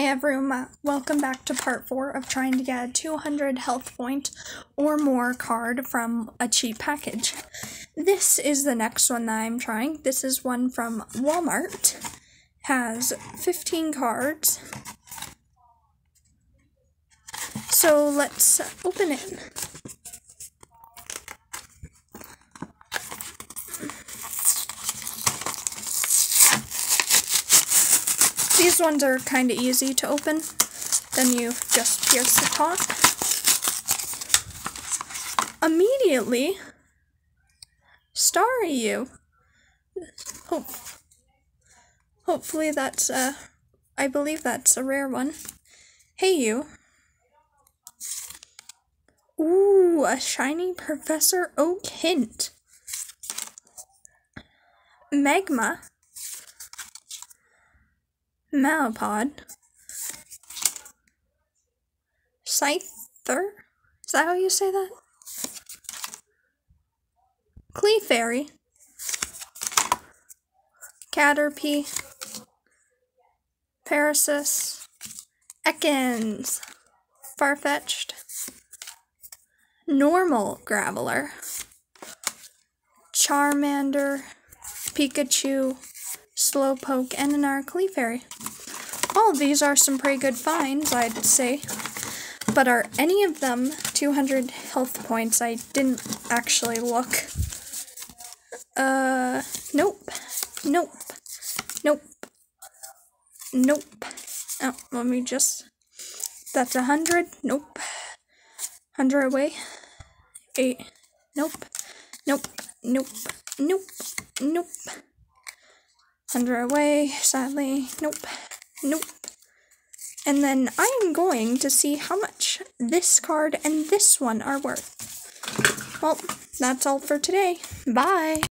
Hi everyone, welcome back to part 4 of trying to get a 200 health point or more card from a cheap package. This is the next one that I'm trying. This is one from Walmart. Has 15 cards. So let's open it. These ones are kind of easy to open. Then you just pierce the top. Immediately, Staryu. Hope, hopefully that's, uh, I believe that's a rare one. Hey, you. Ooh, a shiny Professor Oak hint. Magma. Metapod. Scyther? Is that how you say that? Clefairy. Caterpie. Parasis. Ekans. Farfetch'd. Normal Graveler. Charmander. Pikachu. Slowpoke, and an Clefairy. All these are some pretty good finds, I'd say. But are any of them 200 health points? I didn't actually look. Uh, nope. Nope. Nope. Nope. Oh, let me just. That's a hundred. Nope. Hundred away. Eight. Nope. Nope. Nope. Nope. Nope. Hundred away. Sadly. Nope. Nope. And then I am going to see how much this card and this one are worth. Well, that's all for today. Bye!